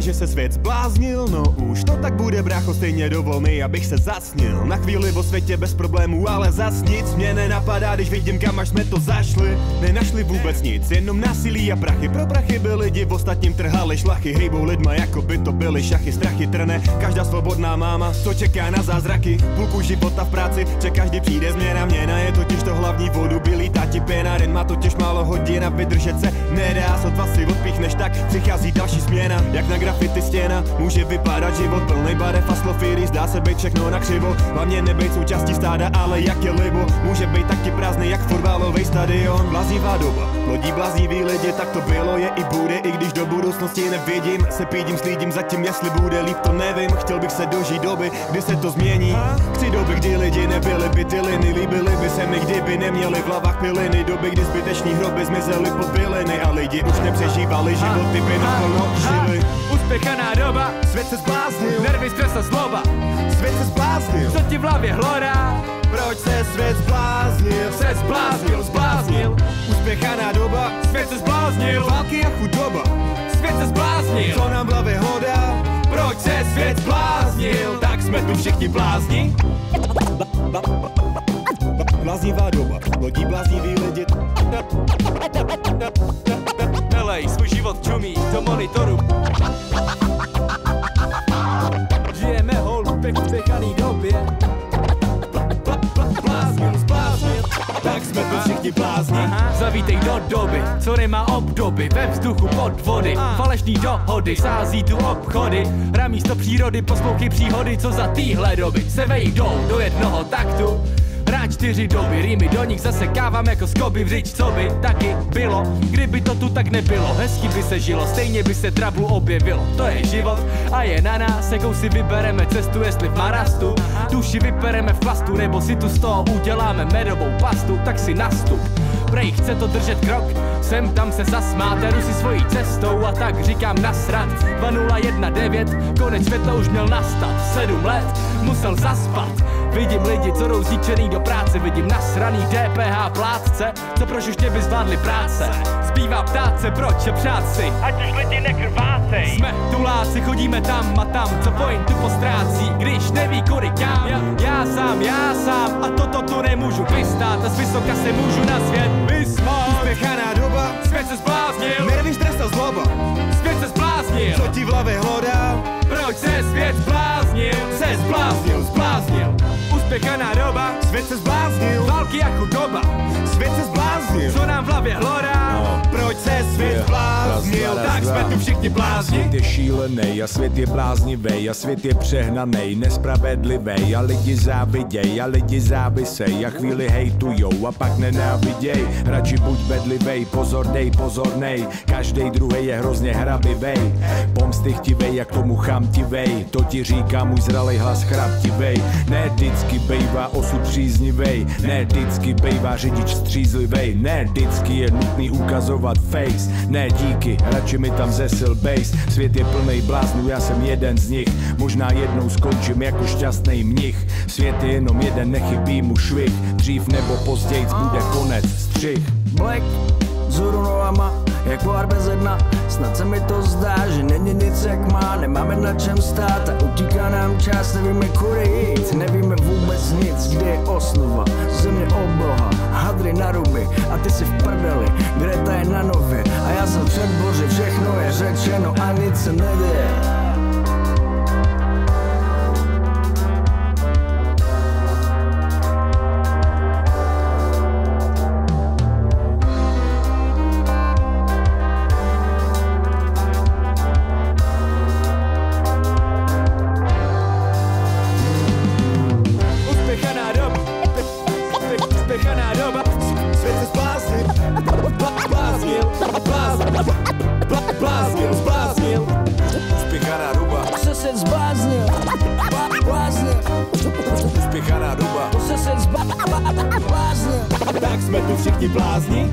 že se svět zbláznil, no už to tak bude, brácho, stejně dovolný, abych se zasnil. Na chvíli o světě bez problémů, ale zas nic mě nenapadá, když vidím, kam až jsme to zašli. Nenašli vůbec nic, jenom násilí a prachy. Pro prachy by lidi v ostatním trhali šlachy, hejbou lidma, jako by to byly šachy, strachy trne. Každá svobodná máma, co čeká na zázraky, půlku života v práci, čeká, vždy přijde změna. Měna je totiž to hlavní vodu, bylý tati pěna, den má totiž málo hodin a vydržet se nedá, sotva si odpíchneš, tak přichází další směna. Jak na grafity stěna, může vypadat život plný barev a slofíry, zdá se být všechno na křivo. Hlavně nebejt součástí stáda, ale jak je libo, může být taky prázdný jak fotbalový stadion. Bláznivá doba, lodí blázniví lidi, tak to bylo, je i bude, i když do budoucnosti nevidím. Se pídím, slídím zatím, jestli bude líp, to nevím. Chtěl bych se dožít doby, kdy se to změní. Chci doby, kdy lidi nebyli by ty liny, líbily by se mi, kdyby neměli v hlavách piliny. Doby, kdy zbyteční hroby zmizely pod byliny a lidi už nepřežívali životy by naplno žili. Uspěchaná doba, Svět se zbláznil, nervy, stres a zloba. svět se zbláznil. Co ti v hlavě hlodá? Proč se svět zbláznil? Se zbláznil, zbláznil. Uspěchaná doba, Svět se zbláznil, války a chudoba. svět se zbláznil. Co nám v hlavě hodá? Proč se svět zbláznil? Tak jsme tu všichni blázni. Bláznivá doba, lodí blázniví lidi. Nelej svůj život čumí do monitoru. Všichni blázni. Zavítej do doby, co nemá obdoby Ve vzduchu pod vody, falešný dohody Sází tu obchody, hra místo přírody Poslouchej příhody, co za týhle doby. Se vejdou do jednoho taktu Hrát čtyři doby, rýmy do nich zase kávám jako skoby. Vřič, co by taky bylo Kdyby to tu tak nebylo, hezky by se žilo Stejně by se trablu objevilo. To je život a je na nás Jakou si vybereme cestu, jestli v marastu. Duši vypereme v plastu, nebo si tu z toho uděláme medovou pastu Tak si nastup. Prej chce to držet krok, sem tam se zasmát, jdu si svojí cestou. A tak říkám nasrat. 2019, konec světla už měl nastat, sedm let musel zaspat Vidím lidi, co jdou zničený do práce. Vidím nasraný DPH plátce Co proč už by zvládli práce? Zbývá ptát se, proč je přát si? Ať už lidi nekrvácej. jsme tuláci, chodíme tam a tam, co pointu postrácí, když neví kudy kam. Já, já sám, já sám. A toto tu nemůžu vystát. A z vysoka se můžu na svět vysmát. Uspěchaná doba, Svět se zbláznil, nervy, stres a zloba. svět se zbláznil, Co ti v hlavě hlodá? Uspěchaná doba, Svět se zbláznil, války a chudoba, svět se zbláznil. Tu všichni blázni. Svět je šílený a svět je bláznivý a svět je přehnaný, nespravedlivý a lidi záviděj a lidi závisej a chvíli hejtujou a pak nenáviděj. Radši buď bedlivej, pozor dej, pozornej, každý druhý je hrozně hrabivej. Pomsty chtivej, jak tomu chamtivej, to ti říká můj zralej hlas chraptivej. Ne vždycky bejvá osud příznivej, ne vždycky bejvá řidič střízlivej, ne vždycky je nutný ukazovat face, ne díky, radši mi tam zesil bass. Svět je plný bláznů, já jsem jeden z nich, možná jednou skončím jako šťastný mnich. Svět je jenom jeden, nechybí mu švih, dřív nebo později bude konec, střih. Black, zhůru nohama, jak pohár bez jedna Snad se mi to zdá, že není nic jak má. Nemáme na čem stát a utíká nám čas. Nevíme kudy jít, nevíme vůbec nic. Kde je osnova, země obloha Hadry na ruby. A ty si v prdeli Greta je na nově Všechno je řečeno a jsme tu všichni blázni.